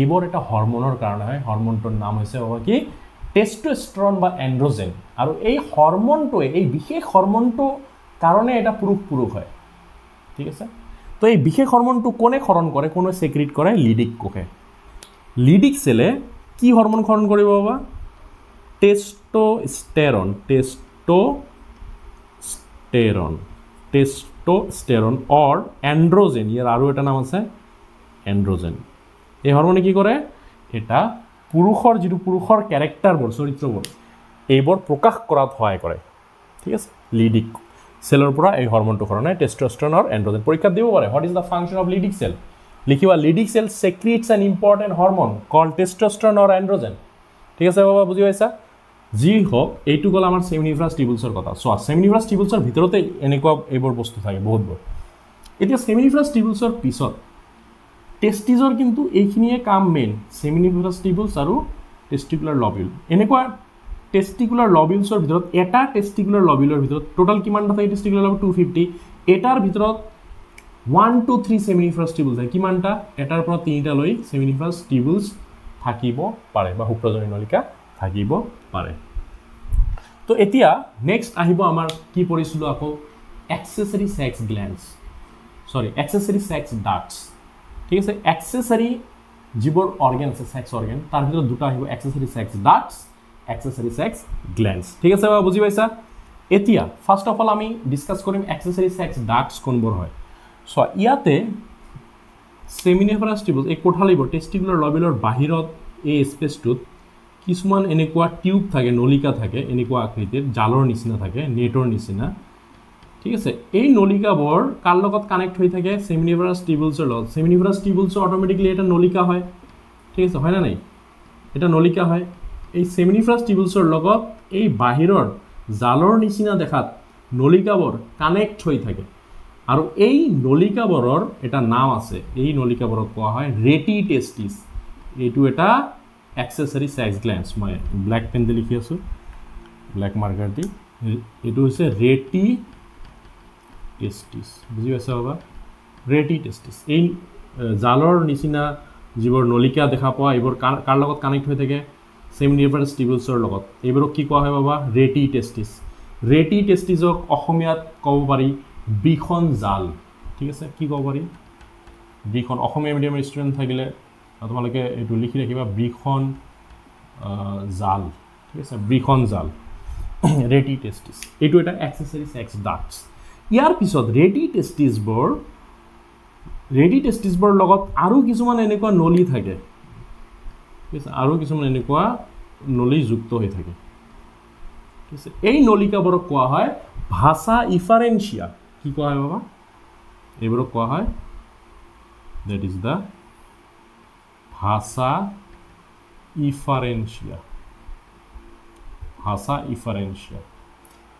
এইবোৰ এটা হৰমনৰ কাৰণে হয়। হৰমনটোৰ নাম হৈছে কি? টেষ্টষ্ট্ৰন বা এণ্ড্ৰজেন আৰু এই হৰমনটোৱে এই বিশেষ হৰমনটো কাৰণে এটা পুৰুষ পুৰুষ হয়। ঠিক আছে? তো এই বিশেষ হৰমনটো কোনে খৰণ কৰে? কোনে চেক্ৰিট কৰে? লিডিক কোষে। লিডিক চেলে কি হৰমন খৰণ কৰিব বাবা testosterone testosterone testosterone or androgen ইয়াৰ আৰু এটা নাম আছে এণ্ড্ৰজেন এই হৰমনে কি কৰে এটা পুৰুষৰ যিটো পুৰুষৰ কেৰেক্টাৰবোৰ চৰিত্ৰবোৰ এইবোৰ প্ৰকাশ কৰাত সহায় কৰে। ঠিক আছে? লিডিক চেলৰ পৰা এই হৰমনটো কাৰণে টেষ্ট্ৰষ্ট্ৰনৰ এণ্ড্ৰজেন পৰীক্ষাত দিব পাৰে। What is the function of Leydig cell লিখিবা Leydig cell secretes an important hormone call testosterone or androgen ঠিক আছে বাবা, বুজি পাইছা? যি হওক এইটো গ'ল আমাৰ ছেমিনিফ্ৰাছ টিবুলছৰ কথা। চোৱা ছেমিনিফ্ৰাছ টিবুলছৰ ভিতৰতে এনেকুৱা এইবোৰ বস্তু থাকে বহুতবোৰ। এতিয়া ছেমিনিফ্ৰাছ টিবুলছৰ পিছত টেষ্টিজৰ কিন্তু এইখিনিয়ে কাম মেইন ছেমিনিফ্ৰাছ টিবুলছ আৰু টেষ্টিকুলাৰ লবিউল এনেকুৱা টেষ্টিকুলাৰ লবিউলছৰ ভিতৰত এটা টেষ্টিকুলাৰ লবিউলৰ ভিতৰত টোটেল কিমানটা থাকে টেষ্টিকুলাৰ লবিউল টু ফিফটি এটাৰ ভিতৰত one two three seminiferous tubules থাকে। কিমানটা এটাৰ পৰা তিনিটালৈ ছেমিনিফ্ৰাছ টিবুলছ থাকিব পাৰে বা শুক্ৰজনী নলিকা থাকিব পাৰে। তো এতিয়া নেক্সট আহিব আমাৰ কি পঢ়িছিলোঁ আকৌ? Accessory sex glands sorry accessory sex ducts ঠিক আছে এক্সেচৰি যিবোৰ অৰ্গেন আছে ছেক্স অৰ্গেন তাৰ ভিতৰত দুটা আহিব accessory sex ducts accessory sex glands ঠিক আছে বাৰু বুজি পাইছা? এতিয়া ফাৰ্ষ্ট অফ অল আমি ডিছকাছ কৰিম এক্সেচৰি ছেক্স ডাক্টছ কোনবোৰ হয়। চোৱা ইয়াতে ছেমিনিফাৰাছ টিবুল এই কোঠালিবোৰ টেষ্টিকুলাৰ লবিলৰ বাহিৰত এই স্পেচটোত কিছুমান এনেকুৱা টিউব থাকে নলিকা থাকে এনেকুৱা আকৃতিৰ জালৰ নিচিনা থাকে নেটৰ নিচিনা। ঠিক আছে এই নলিকাবোৰ কাৰ লগত কানেক্ট হৈ থাকে? ছেমিনিভাৰাছ টিবুলছৰ লগত। ছেমিনিভাৰাছ টিবুলছৰ অট'মেটিকলি এটা নলিকা হয়। ঠিক আছে হয়নে নাই? এটা নলিকা হয়। এই ছেমিনিভাৰাছ টিবুলছৰ লগত এই বাহিৰৰ জালৰ নিচিনা দেখাত নলিকাবোৰ কানেক্ট হৈ থাকে। আৰু এই নলিকাবোৰৰ এটা নাম আছে। এই নলিকাবোৰক কোৱা হয় ৰেটি টেষ্টিছ এইটো এটা এক্সেচৰি ছেক্স গ্লেন্স মই ব্লেক পেন দি লিখি আছোঁ। ব্লেক মাৰ্কাৰ দি। এইটো হৈছে ৰেটি টেষ্টিছ বুজি পাইছা বাবা? ৰেটি টেষ্টিছ এই জালৰ নিচিনা যিবোৰ নলিকা দেখা পোৱা এইবোৰ কাৰ কাৰ লগত কানেক্ট হৈ থাকে? ছেমিনিভাৰাছ টিবুলছৰ লগত। এইবোৰক কি কোৱা হয় বাবা? ৰেটি টেষ্টিছ ৰেটি টেষ্টিছক অসমীয়াত ক'ব পাৰি বৃষণ জাল। ঠিক আছে? কি ক'ব পাৰি? বৃষণ। অসমীয়া মিডিয়ামৰ ষ্টুডেণ্ট থাকিলে তোমালোকে এইটো লিখি ৰাখিবা বৃষণ জাল। ঠিক আছে? বৃষণ জাল। (coughs) ৰেটি টেষ্টিছ। এইটো এটা এক্সেচেৰি ছেক্স ডাক্টছ ইয়াৰ পিছত ৰেটি টেষ্টিছবোৰ ৰেডি টেষ্টিছবোৰৰ লগত আৰু কিছুমান এনেকুৱা নলী থাকে। ঠিক আছে? আৰু কিছুমান এনেকুৱা নলী যুক্ত হৈ থাকে। ঠিক আছে? এই নলিকাবোৰক কোৱা হয় ভাষা ইফাৰেঞ্চিয়া। কি কোৱা হয় বাবা? এইবোৰক কোৱা হয় দেট ইজ দ্য ভাষা ইফাৰেঞ্চিয়া ভাষা ইফাৰেঞ্চিয়া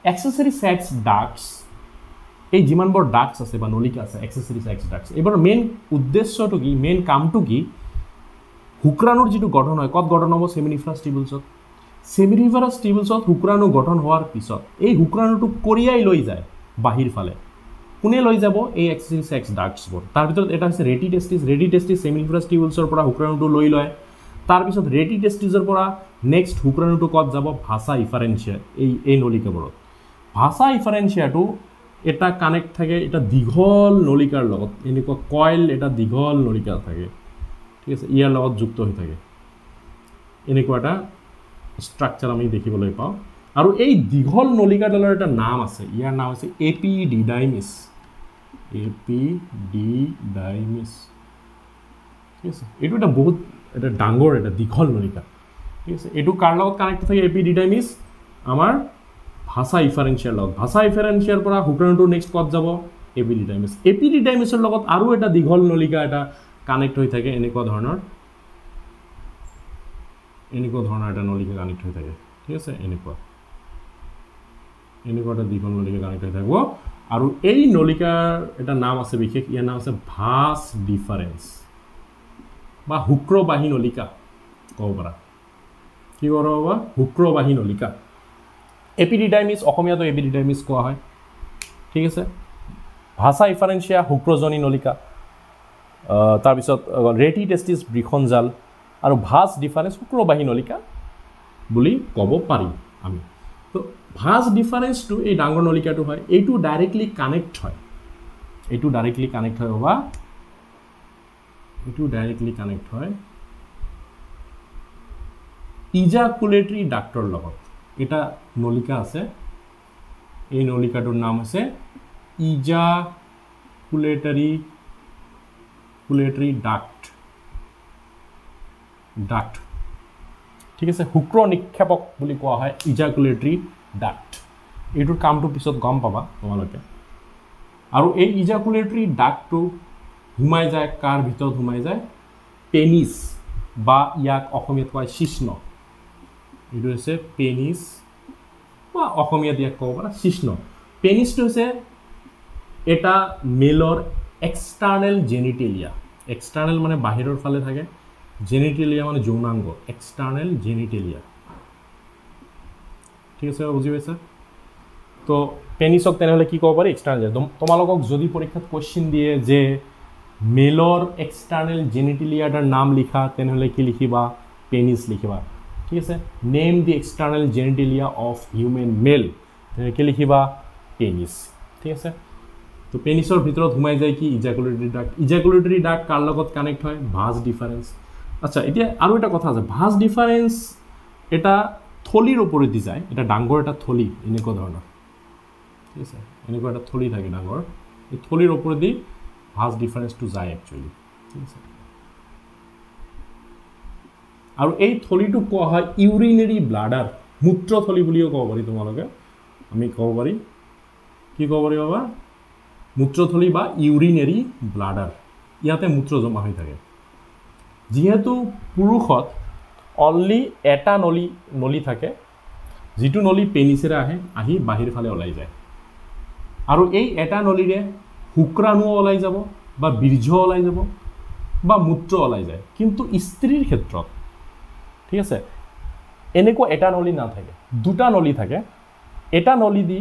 এক্সেচেৰি ছেক্স ডাক্স এই যিমানবোৰ ডাক্স আছে বা নলিকা আছে এক্সেচেৰি ছেক্স ডাক্স এইবোৰৰ মেইন উদ্দেশ্যটো কি মেইন কামটো কি শুক্ৰাণুৰ যিটো গঠন হয় ক'ত গঠন হ'ব? ছেমিনিফাৰাছ টিবুলছত ছেমিনিফাৰাছ টিবুলছত শুক্ৰাণু গঠন হোৱাৰ পিছত এই শুক্ৰাণুটোক কঢ়িয়াই লৈ যায় বাহিৰ ফালে কোনে লৈ যাব? এই এক্সেচেৰি ছেক্স ডাক্টছবোৰ তাৰ ভিতৰত এটা হৈছে rete testis rete testis seminiferous টিবুলছৰ পৰা শুক্ৰাণুটো লৈ লয়। তাৰপিছত ৰেডি টেষ্টিছৰ পৰা নেক্সট শুক্ৰাণুটো ক'ত যাব? ভাষা ইফাৰেঞ্চিয়া এই এই নলিকাবোৰত ভাষা ইফাৰেঞ্চিয়াটো এটা কানেক্ট থাকে এটা দীঘল নলিকাৰ লগত। এনেকুৱা কইল এটা দীঘল নলিকা থাকে। ঠিক আছে ইয়াৰ লগত যুক্ত হৈ থাকে। এনেকুৱা এটা ষ্ট্ৰাকচাৰ আমি দেখিবলৈ পাওঁ। আৰু এই দীঘল নলিকাডালৰ এটা নাম আছে। ইয়াৰ নাম হৈছে A P D ডাইমিছ A P D ডাইমিছ ঠিক আছে? এইটো এটা বহুত এটা ডাঙৰ এটা দীঘল নলিকা ঠিক আছে? এইটো কাৰ লগত কানেক্ট থাকে এ পি ডি ডাইমিছ আমাৰ ভাষা ইফাৰেঞ্চিয়াৰ লগত ভাষা ইফাৰেঞ্চিয়াৰ পৰা শুক্ৰাণুটো নেক্সট ক'ত যাব? A P D ডাইমিছ A P ডি ডাইমিছৰ লগত আৰু এটা দীঘল নলিকা এটা কানেক্ট হৈ থাকে। এনেকুৱা ধৰণৰ। এনেকুৱা ধৰণৰ এটা নলিকা কানেক্ট হৈ থাকে। ঠিক আছে? এনেকুৱা। এনেকুৱা এটা দীঘল নলিকা কানেক্ট হৈ থাকিব। আৰু এই নলিকাৰ এটা নাম আছে বিশেষ ইয়াৰ নাম আছে ভাছ ডিফাৰেঞ্চ বা শুক্ৰবাহী নলিকা ক'ব পাৰা। কি ক'ব বা শুক্ৰবাহী নলিকা। এপিডিডাইমিছ অসমীয়াতো এপিডিডাইমিছ কোৱা হয়। ঠিক আছে? ভাষা ইফাৰেঞ্চিয়া শুক্ৰজনী নলিকা। তাৰপিছত ৰেটি টেষ্টিছ বৃষণজাল। আৰু ভাজ ডিফাৰেঞ্চ শুক্ৰবাহী নলিকা বুলি ক'ব পাৰি আমি। তো ভাজ ডিফাৰেঞ্চটো এই ডাঙৰ নলিকাটো হয় এইটো ডাইৰেক্টলি কানেক্ট হয়। এইটো ডাইৰেক্টলি কানেক্ট হয় বা এইটো ডাইৰেক্টলি কানেক্ট হয় ইজাকুলেটৰী ডাক্টৰ লগত। এটা নলিকা আছে এই নলিকাটোৰ নাম হৈছে ইজাকুলেটাৰী কুলেটৰী ডাক্ট ডাক্ট ঠিক আছে শুক্ৰ নিক্ষেপক বুলি কোৱা হয় ইজাকুলেটৰী ডাক্ট এইটোৰ কামটো পিছত গম পাবা তোমালোকে। আৰু এই ইজাকুলেটৰী ডাক্টটো সোমাই যায় কাৰ ভিতৰত সোমাই যায়? পেনিছ বা ইয়াক অসমীয়াত কয় শিষ্ণ। এইটো হৈছে পেনিছ বা অসমীয়াত ইয়াক ক'ব পাৰা শিষ্ণ। পেনিছটো হৈছে এটা মেলৰ এক্সটাৰ্নেল জেনিটেলিয়া এক্সটাৰ্নেল মানে বাহিৰৰ ফালে থাকে। জেনিটেলিয়া মানে যৌনাংগ। এক্সটাৰ্নেল জেনিটেলিয়া ঠিক আছে বুজি পাইছা? তো পেনিছক তেনেহ'লে কি ক'ব পাৰি? এক্সটাৰ্নেল তোমালোকক যদি পৰীক্ষাত কুৱেশ্যন দিয়ে যে মেলৰ এক্সটাৰ্নেল জেনিটেলিয়া এটাৰ নাম লিখা তেনেহ'লে কি লিখিবা? পেনিছ লিখিবা। ঠিক আছে? Name the external genitalia of human male তেনেকৈ কি লিখিবা? পেনিছ ঠিক আছে? তো পেনিছৰ ভিতৰত সোমাই যায় কি? ইজাকুলেটৰী ডাক ইজাকুলেটৰী ডাক কাৰ লগত কানেক্ট হয়? ভাজ ডিফাৰেঞ্চ আচ্ছা এতিয়া আৰু এটা কথা আছে। ভাজ ডিফাৰেঞ্চ এটা থলীৰ ওপৰেদি যায় এটা ডাঙৰ এটা থলী এনেকুৱা ধৰণৰ। ঠিক আছে? এনেকুৱা এটা থলী থাকে ডাঙৰ। এই থলীৰ ওপৰেদি ভাজ ডিফাৰেঞ্চটো যায় একচুৱেলি ঠিক আছে? আৰু এই থলীটোক কোৱা হয় ইউৰিনেৰী ব্লাডাৰ মূত্ৰথলী বুলিও ক'ব পাৰি তোমালোকে। আমি ক'ব পাৰি। কি ক'ব পাৰি বাবা? মূত্ৰথলী বা ইউৰিনেৰী ব্লাডাৰ ইয়াতে মূত্ৰ জমা হৈ থাকে। যিহেতু পুৰুষত অনলি এটা নলী নলী থাকে যিটো নলী পেনিছেৰে আহে আহি বাহিৰ ফালে ওলাই যায়। আৰু এই এটা নলীৰে শুক্ৰাণুও ওলাই যাব বা বীৰ্য ওলাই যাব বা মূত্ৰ ওলাই যায়। কিন্তু স্ত্ৰীৰ ক্ষেত্ৰত ঠিক আছে এনেকুৱা এটা নলী নাথাকে দুটা নলী থাকে। এটা নলী দি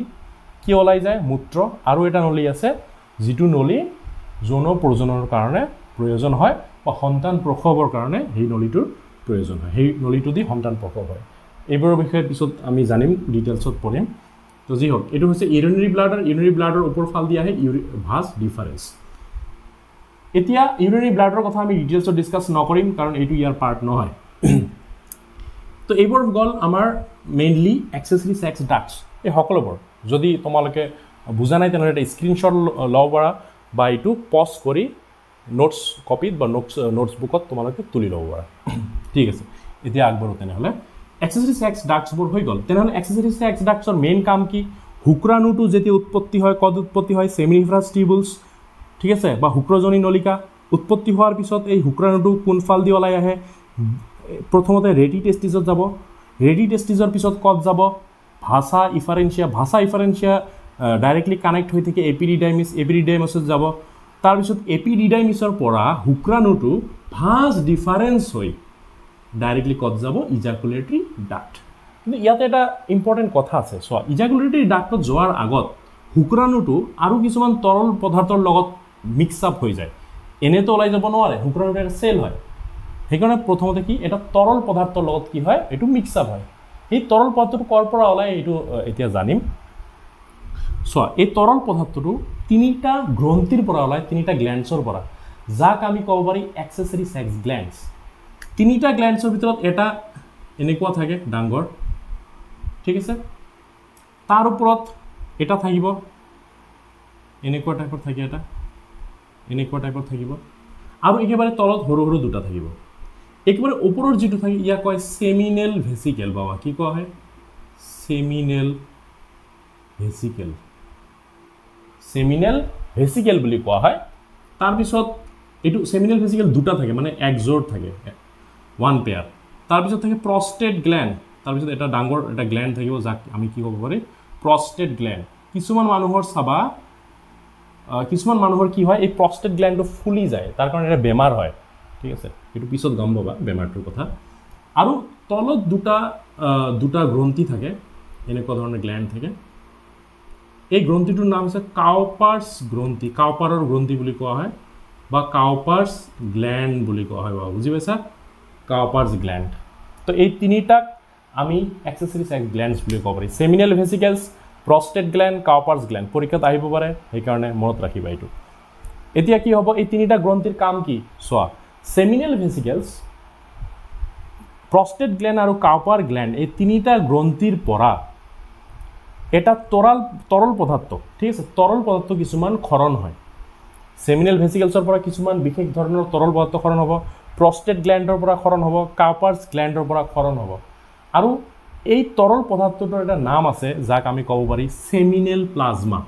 কি ওলাই যায় মূত্ৰ আৰু এটা নলী আছে যিটো নলী যৌন প্ৰজনৰ কাৰণে প্ৰয়োজন হয় বা সন্তান প্ৰসৱৰ কাৰণে সেই নলীটোৰ প্ৰয়োজন হয়। সেই নলীটো দি সন্তান প্ৰসৱ হয়। এইবোৰৰ বিষয়ে পিছত আমি জানিম ডিটেইলছত পঢ়িম। তো যি হওক এইটো হৈছে ইউৰিনেৰী ব্লাডাৰ ইউৰিনেৰী ব্লাডৰ ওপৰ ফাল দি আহে ইউৰি ভাজ ডিফাৰেঞ্চ এতিয়া ইউৰিনেৰী ব্লাডৰ কথা আমি ডিটেইলছত ডিছকাছ নকৰিম কাৰণ এইটো ইয়াৰ পাৰ্ট নহয়। তো এইবোৰ গ'ল আমাৰ মেইনলি এক্সেচৰি ছেক্স ডাক্টছ এই সকলোবোৰ যদি তোমালোকে বুজা নাই তেনেহ'লে এটা স্ক্ৰীনশ্বট ল'ব পাৰা বা এইটো পজ কৰি নোটছ কপিত বা নোটছ নোটছ বুকত তোমালোকে তুলি ল'ব পাৰা। ঠিক আছে। এতিয়া আগবাঢ়ো তেনেহ'লে। এক্সেচৰি ছেক্স ডাক্টছবোৰ হৈ গ'ল। তেনেহ'লে এক্সেচৰি ছেক্স ডাক্টছৰ মেইন কাম কি? শুক্ৰাণুটো যেতিয়া উৎপত্তি হয় কত উৎপত্তি হয়? ছেমিনিফ্ৰাছ টিবুলছ ঠিক আছে? বা শুক্ৰজনী নলিকা উৎপত্তি হোৱাৰ পিছত এই শুক্ৰাণুটো কোনফাল দি ওলাই আহে? প্ৰথমতে ৰেডি টেষ্টিছত যাব। ৰেডি টেষ্টিছৰ পিছত ক'ত যাব? ভাষা ইফাৰেঞ্চিয়া ভাষা ইফাৰেঞ্চিয়া ডাইৰেক্টলি কানেক্ট হৈ থাকে এপিডিডাইমিছ। এপিডিডাইমিছত যাব। তাৰপিছত এপিডিডাইমিছৰ পৰা শুক্ৰাণুটো ভাজ ডিফাৰেঞ্চ হৈ ডাইৰেক্টলি ক'ত যাব? ইজাকুলেটৰী ডাক্ট কিন্তু ইয়াতে এটা ইম্পৰ্টেণ্ট কথা আছে চোৱা ইজাকুলেটৰী ডাক্টত যোৱাৰ আগত শুক্ৰাণুটো আৰু কিছুমান তৰল পদাৰ্থৰ লগত মিক্স আপ হৈ যায়। এনেতো ওলাই যাব নোৱাৰে শুক্ৰাণুটো এটা চেল হয়। সেইকাৰণে প্ৰথমতে কি এটা তৰল পদাৰ্থৰ লগত কি হয় এইটো মিক্স আপ হয়। সেই তৰল পদাৰ্থটো ক'ৰ পৰা ওলাই এইটো এতিয়া জানিম। চোৱা এই তৰল পদাৰ্থটো তিনিটা গ্ৰন্থিৰ পৰা ওলায় তিনিটা গ্লেণ্ডছৰ পৰা। যাক আমি ক'ব পাৰি এক্সেচৰি ছেক্স গ্লেণ্ডছ তিনিটা গ্লেণ্ডছৰ ভিতৰত এটা এনেকুৱা থাকে ডাঙৰ। ঠিক আছে? তাৰ ওপৰত এটা থাকিব। এনেকুৱা টাইপৰ থাকে এটা। এনেকুৱা টাইপৰ থাকিব। আৰু একেবাৰে তলত সৰু সৰু দুটা থাকিব। একেবাৰে ওপৰৰ যিটো থাকে ইয়াক কয় চেমিনেল ভেচিকেল বাবা কি কোৱা হয়? চেমিনেল ভেচিকেল চেমিনেল ভেচিকেল বুলি কোৱা হয় তাৰপিছত এইটো চেমিনেল ভেচিকেল দুটা থাকে মানে একজোৰ থাকে ওৱান পেয়াৰ তাৰপিছত থাকে প্ৰষ্টেট গ্লেণ্ড তাৰপিছত এটা ডাঙৰ এটা গ্লেণ্ড থাকিব যাক আমি কি ক'ব পাৰি? প্ৰষ্টেট গ্লেণ্ড কিছুমান মানুহৰ চাবা কিছুমান মানুহৰ কি হয় এই প্ৰষ্টেট গ্লেণ্ডটো ফুলি যায় তাৰ কাৰণে এটা বেমাৰ হয়। ঠিক আছে? সেইটো পিছত গম পাবা বেমাৰটোৰ কথা। আৰু তলত দুটা দুটা গ্ৰন্থি থাকে এনেকুৱা ধৰণৰ গ্লেণ্ড থাকে। এই গ্ৰন্থিটোৰ নাম হৈছে কাউপাৰ্ছ গ্ৰন্থি। কাউপাৰৰ গ্ৰন্থি বুলি কোৱা হয় বা কাউপাৰ্ছ গ্লেণ্ড বুলি কোৱা হয় বাৰু। বুজি পাইছা? কাউপাৰ্ছ গ্লেণ্ড তো এই তিনিটাক আমি এক্সেচৰি ছেক্স গ্লেণ্ডছ বুলি ক'ব পাৰি। Seminal vesicles prostate gland Cowper's gland পৰীক্ষাত আহিব পাৰে সেইকাৰণে মনত ৰাখিবা এইটো। এতিয়া কি হ'ব? এই তিনিটা গ্ৰন্থিৰ কাম কি? চোৱা চেমিনেল ভেচিকেলছ প্ৰষ্টেট গ্লেণ্ড আৰু কাউপাৰ গ্লেণ্ড এই তিনিটা গ্ৰন্থিৰ পৰা এটা তৰাল তৰল পদাৰ্থ ঠিক আছে? তৰল পদাৰ্থ কিছুমান খৰণ হয়। চেমিনেল ভেচিকেলছৰ পৰা কিছুমান বিশেষ ধৰণৰ তৰল পদাৰ্থ খৰণ হ'ব। প্ৰষ্টেট গ্লেণ্ডৰ পৰা খৰণ হ'ব। কাউপাৰ্ছ গ্লেণ্ডৰ পৰা খৰণ হ'ব। আৰু এই তৰল পদাৰ্থটোৰ এটা নাম আছে যাক আমি ক'ব পাৰি চেমিনেল প্লাজমা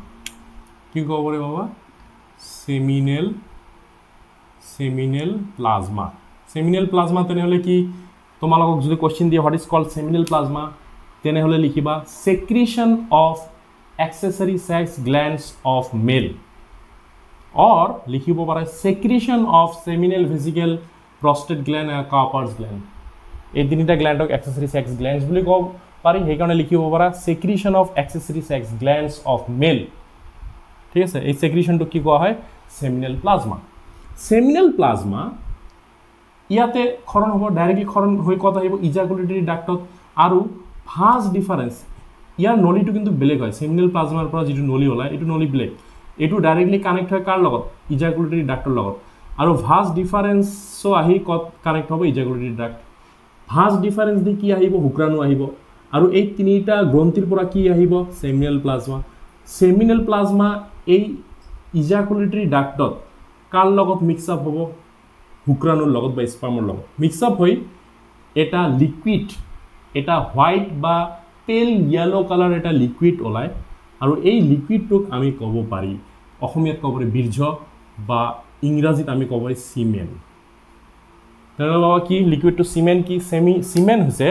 কি ক'ব পাৰি বাবা? Seminal seminal plasma seminal plasma তেনেহ'লে কি? তোমালোকক যদি কুৱেশ্যন দিয়ে what is call seminal plasma তেনেহ'লে লিখিবা secretion of accessory sex glands of male or লিখিব পাৰে secretion of seminal vesicle prostate gland Cowper's gland এই তিনিটা গ্লেণ্ডক এক্সেচৰি ছেক্স গ্লেণ্ডছ বুলি ক'ব পাৰি। সেইকাৰণে লিখিব পাৰা secretion of accessory sex glands of male ঠিক আছে? এই ছেক্ৰিশ্যনটোক কি কোৱা হয়? চেমিনেল প্লাজমা চেমিনেল প্লাজমা ইয়াতে খৰণ হ'ব। ডাইৰেক্টলি খৰণ হৈ ক'ত আহিব? ইজাকুলেটৰী ডাক্টত আৰু ভাজ ডিফাৰেঞ্চ ইয়াৰ নলীটো কিন্তু বেলেগ হয়। চেমিনেল প্লাজমাৰ পৰা যিটো নলী ওলায় এইটো নলী বেলেগ। এইটো ডাইৰেক্টলি কানেক্ট হয় কাৰ লগত? ইজাকুলেটৰী ডাক্টৰ লগত। আৰু ভাজ ডিফাৰেঞ্চো আহি ক'ত কানেক্ট হ'ব? ইজাকুলেটৰী ডাক্ট ভাজ ডিফাৰেঞ্চ দি কি আহিব? শুক্ৰাণু আহিব। আৰু এই তিনিটা গ্ৰন্থিৰ পৰা কি আহিব? চেমিনেল প্লাজমা চেমিনেল প্লাজমা এই ইজাকুলেটৰী ডাক্টত কাৰ লগত মিক্স আপ হ'ব? শুক্ৰাণুৰ লগত বা স্পামৰ লগত। মিক্স আপ হৈ এটা লিকুইড এটা হোৱাইট বা পেল য়েল' কালাৰ এটা লিকুইড ওলায়। আৰু এই লিকুইডটোক আমি ক'ব পাৰি অসমীয়াত ক'ব পাৰি বীৰ্য বা ইংৰাজীত আমি ক'ব পাৰি চিমেণ্ট। তেনেহ'লে বাবা কি লিকুইডটো চিমেণ্ট কি চেমি চিমেণ্ট হৈছে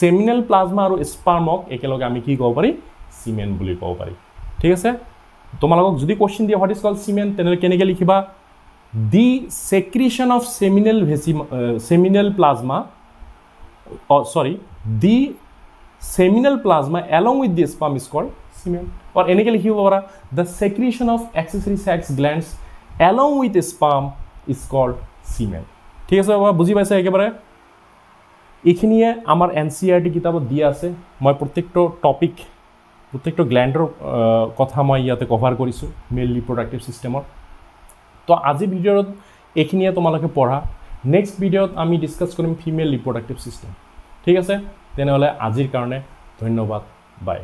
চেমিনেল প্লাজমা আৰু স্পাৰ্মক একেলগে আমি কি ক'ব পাৰি? চিমেণ্ট বুলি ক'ব পাৰি। ঠিক আছে? তোমালোকক যদি কুৱেশ্যন দিয়ে হোৱাট ইজ কল চিমেণ্ট তেনেহ'লে কেনেকৈ লিখিবা? The secretion of seminal ভেচি seminal plasma sorry the seminal plasma along with the sperm is call semen আৰু এনেকৈ লিখিব পাৰা the secretion of accessory sex glands along with sperm is called semen ঠিক আছে বাবা বুজি পাইছে একেবাৰে? এইখিনিয়ে আমাৰ এন চি আৰ টি কিতাপত দিয়া আছে। মই প্ৰত্যেকটো টপিক প্ৰত্যেকটো গ্লেণ্ডৰ কথা মই ইয়াতে কভাৰ কৰিছোঁ মেইল ৰিপ্ৰডাক্টিভ ছিষ্টেমৰ তো আজি ভিডিঅ'ত এইখিনিয়ে তোমালোকে পঢ়া। নেক্সট ভিডিঅ'ত আমি ডিছকাছ কৰিম ফিমেল ৰিপ্ৰডাক্টিভ ছিষ্টেম ঠিক আছে? তেনেহ'লে আজিৰ কাৰণে ধন্যবাদ। বাই